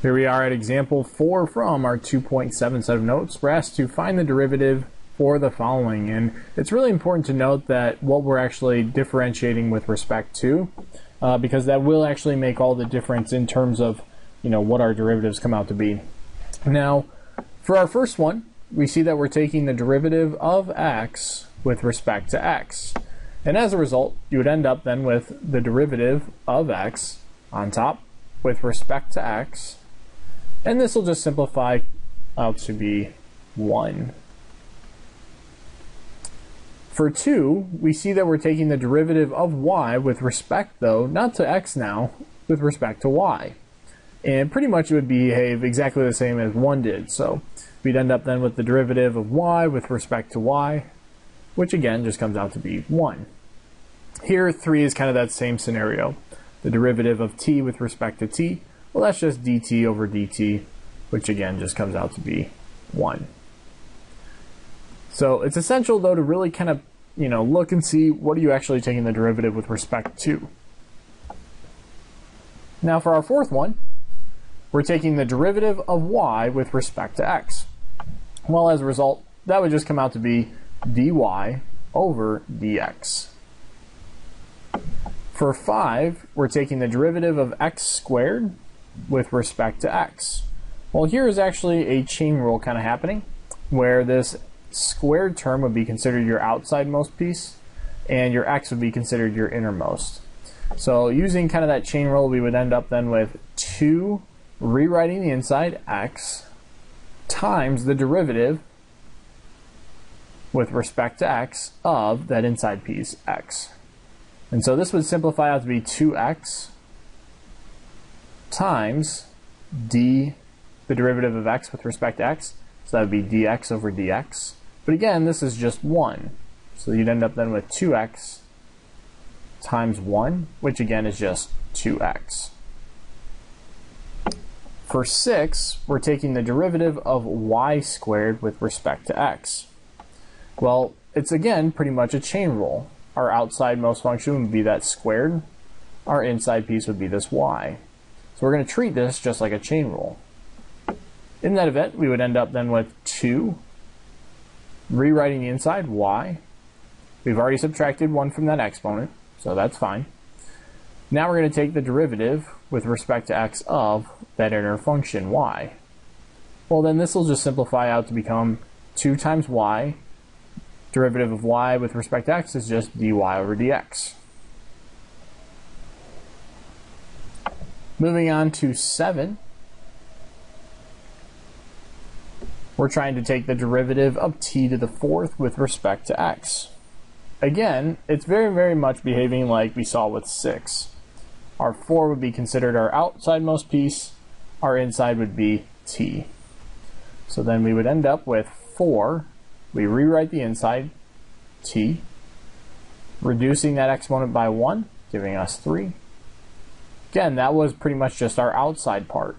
Here we are at example 4 from our 2.7 set of notes. We're asked to find the derivative for the following. And it's really important to note that what we're actually differentiating with respect to, uh, because that will actually make all the difference in terms of you know what our derivatives come out to be. Now, for our first one, we see that we're taking the derivative of x with respect to x. And as a result, you would end up then with the derivative of x on top with respect to x and this will just simplify out to be 1. For 2, we see that we're taking the derivative of y with respect, though, not to x now, with respect to y. And pretty much it would behave exactly the same as 1 did. So we'd end up then with the derivative of y with respect to y, which again just comes out to be 1. Here, 3 is kind of that same scenario. The derivative of t with respect to t well, that's just dt over dt, which again just comes out to be 1. So it's essential, though, to really kind of you know look and see what are you actually taking the derivative with respect to. Now for our fourth one, we're taking the derivative of y with respect to x. Well, as a result, that would just come out to be dy over dx. For 5, we're taking the derivative of x squared with respect to x? Well, here is actually a chain rule kind of happening where this squared term would be considered your outsidemost piece and your x would be considered your innermost. So using kind of that chain rule, we would end up then with 2 rewriting the inside x times the derivative with respect to x of that inside piece x. And so this would simplify out to be 2x times d, the derivative of x with respect to x. So that would be dx over dx. But again, this is just 1. So you'd end up then with 2x times 1, which again is just 2x. For 6, we're taking the derivative of y squared with respect to x. Well, it's again pretty much a chain rule. Our outside most function would be that squared. Our inside piece would be this y. So we're going to treat this just like a chain rule. In that event, we would end up then with 2, rewriting the inside, y. We've already subtracted 1 from that exponent, so that's fine. Now we're going to take the derivative with respect to x of that inner function, y. Well, then this will just simplify out to become 2 times y. Derivative of y with respect to x is just dy over dx. Moving on to 7. We're trying to take the derivative of t to the fourth with respect to x. Again, it's very, very much behaving like we saw with 6. Our 4 would be considered our outsidemost piece. Our inside would be t. So then we would end up with 4. We rewrite the inside, t, reducing that exponent by 1, giving us 3. Again, that was pretty much just our outside part.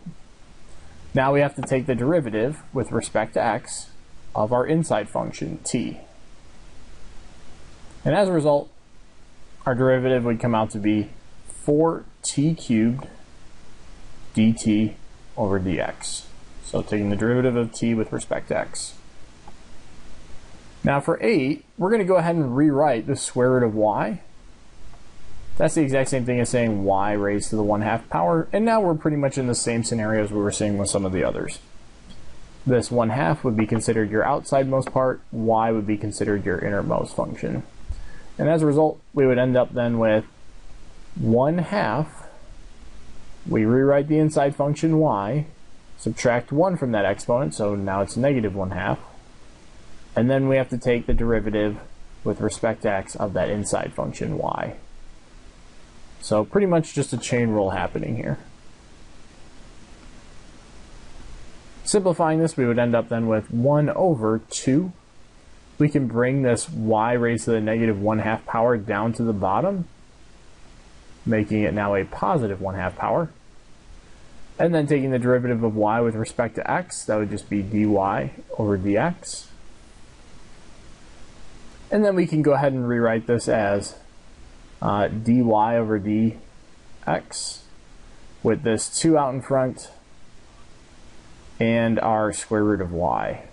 Now we have to take the derivative with respect to x of our inside function, t. And as a result, our derivative would come out to be 4t cubed dt over dx. So taking the derivative of t with respect to x. Now for 8, we're going to go ahead and rewrite the square root of y that's the exact same thing as saying y raised to the 1 half power, and now we're pretty much in the same scenario as we were seeing with some of the others. This 1 half would be considered your outsidemost part, y would be considered your innermost function. And as a result, we would end up then with 1 half, we rewrite the inside function y, subtract 1 from that exponent, so now it's negative 1 half, and then we have to take the derivative with respect to x of that inside function y. So pretty much just a chain rule happening here. Simplifying this, we would end up then with 1 over 2. We can bring this y raised to the negative 1 half power down to the bottom, making it now a positive 1 half power. And then taking the derivative of y with respect to x, that would just be dy over dx. And then we can go ahead and rewrite this as uh, dy over dx with this 2 out in front and our square root of y.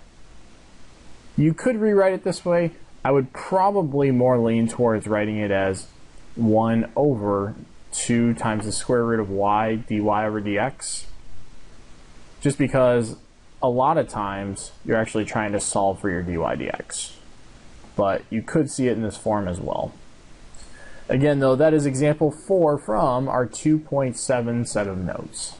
You could rewrite it this way. I would probably more lean towards writing it as 1 over 2 times the square root of y dy over dx. Just because a lot of times you're actually trying to solve for your dy dx. But you could see it in this form as well. Again, though, that is example 4 from our 2.7 set of notes.